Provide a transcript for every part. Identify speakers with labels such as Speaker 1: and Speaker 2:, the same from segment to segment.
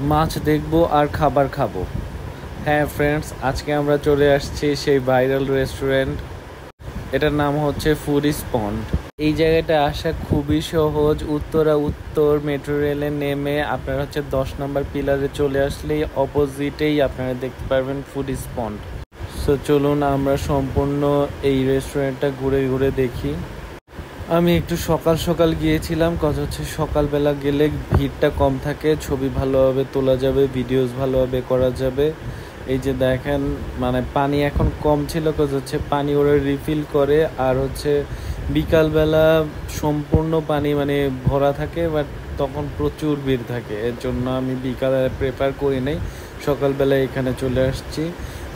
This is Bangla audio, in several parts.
Speaker 1: মাছ দেখব আর খাবার খাব। হ্যাঁ ফ্রেন্ডস আজকে আমরা চলে আসছি সেই ভাইরাল রেস্টুরেন্ট এটার নাম হচ্ছে ফুড স্পন্ড এই জায়গাটা আসা খুবই সহজ। উত্তরা উত্তর মেট্রো রেলে নেমে আপনারা হচ্ছে দশ নম্বর পিলারে চলে আসলেই অপোজিটেই আপনারা দেখতে পারবেন ফুড স্পন্ড সো চলুন আমরা সম্পূর্ণ এই রেস্টুরেন্টটা ঘুরে ঘুরে দেখি। আমি একটু সকাল সকাল গিয়েছিলাম কথা হচ্ছে সকালবেলা গেলে ভিড়টা কম থাকে, ছবি ভালোভাবে তোলা যাবে ভিডিওস ভালোভাবে করা যাবে। এই যে দেখেন মানে পানি এখন কম ছিল কথা হচ্ছে পানি ওরা রিফিল করে, আর হচ্ছে বিকালবেলা সম্পূর্ণ পানি মানে ভরা থাকে বাট তখন প্রচুর ভিড় থাকে। এর জন্য আমি বিকালে প্রেফার করি নাই। সকালবেলা এখানে চলে আসছি।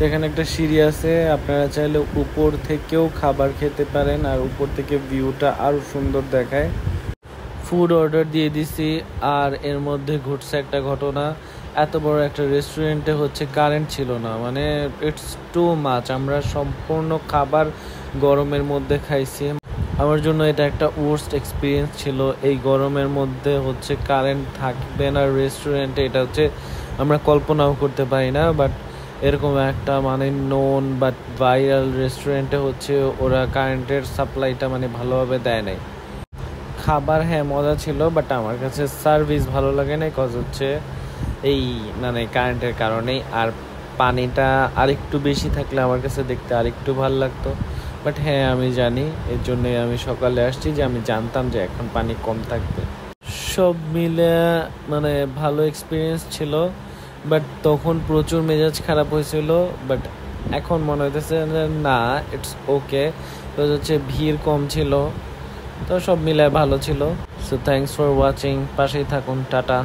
Speaker 1: তো এখানে একটা সিঁড়ি আছে, আপনারা চাইলে উপর থেকেও খাবার খেতে পারেন আর উপর থেকে ভিউটা আরও সুন্দর দেখায়। ফুড অর্ডার দিয়ে দিছি, আর এর মধ্যে ঘটছে একটা ঘটনা। এত বড় একটা রেস্টুরেন্টে হচ্ছে কারেন্ট ছিল না মানে ইটস টু মাছ আমরা সম্পূর্ণ খাবার গরমের মধ্যে খাইছি। আমার জন্য এটা একটা ওয়ার্স্ট এক্সপিরিয়েন্স ছিল। এই গরমের মধ্যে হচ্ছে কারেন্ট থাকবে না রেস্টুরেন্টে এটা হচ্ছে আমরা কল্পনাও করতে পারি না বাট এরকম একটা মানে নোন বা ভাইরাল রেস্টুরেন্টে হচ্ছে ওরা কারেন্টের সাপ্লাইটা মানে ভালোভাবে দেয় নাই। খাবার হ্যাঁ মজা ছিল বাট আমার কাছে সার্ভিস ভালো লাগে না কজ হচ্ছে এই মানে কারেন্টের কারণেই। আর পানিটা আরেকটু বেশি থাকলে আমার কাছে দেখতে আরেকটু ভালো লাগতো। বাট হ্যাঁ আমি জানি, এর জন্য আমি সকালে আসছি যে আমি জানতাম যে এখন পানি কম থাকবে। সব মিলে মানে ভালো এক্সপিরিয়েন্স ছিল। বাট তখন প্রচুর মেজাজ খারাপ হয়েছিল বাট এখন মনে হইতেছে যে না ইটস ওকে তো হচ্ছে ভিড় কম ছিল, তো সব মিলায় ভালো ছিল। সো থ্যাংকস ফর ওয়াচিং পাশেই থাকুন, টাটা।